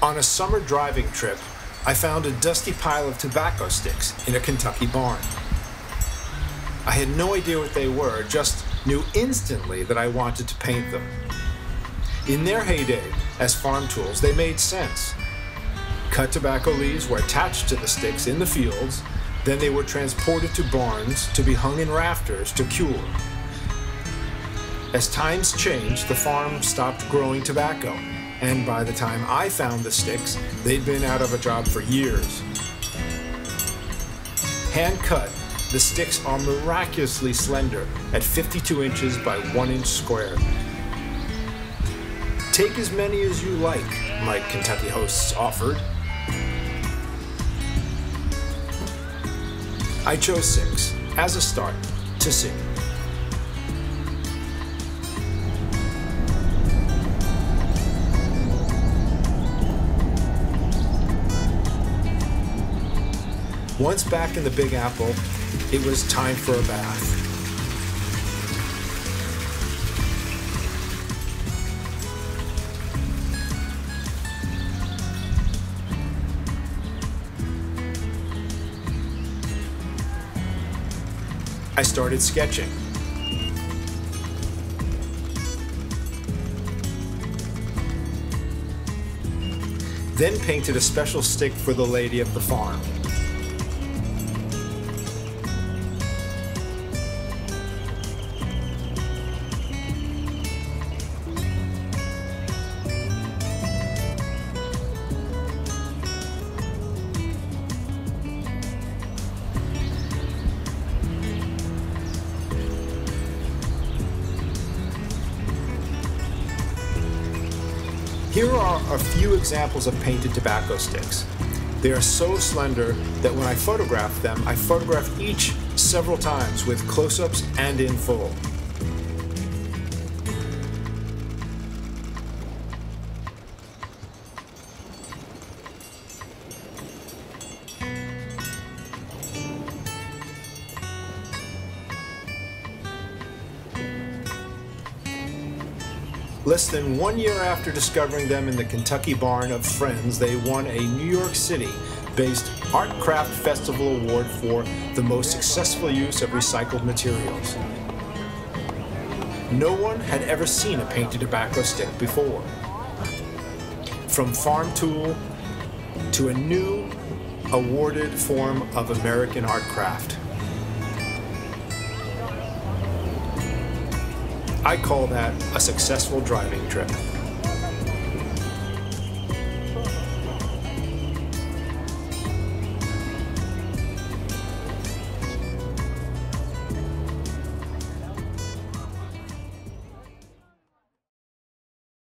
On a summer driving trip, I found a dusty pile of tobacco sticks in a Kentucky barn. I had no idea what they were, just knew instantly that I wanted to paint them. In their heyday as farm tools, they made sense. Cut tobacco leaves were attached to the sticks in the fields, then they were transported to barns to be hung in rafters to cure. As times changed, the farm stopped growing tobacco, and by the time I found the sticks, they'd been out of a job for years. Hand cut, the sticks are miraculously slender at 52 inches by 1 inch square. Take as many as you like, my Kentucky hosts offered. I chose six, as a start, to see. Once back in the Big Apple, it was time for a bath. I started sketching. Then painted a special stick for the lady of the farm. Here are a few examples of painted tobacco sticks. They are so slender that when I photograph them, I photograph each several times with close ups and in full. Less than one year after discovering them in the Kentucky barn of friends, they won a New York City based Art Craft Festival Award for the most successful use of recycled materials. No one had ever seen a painted tobacco stick before. From farm tool to a new awarded form of American art craft. I call that a successful driving trip.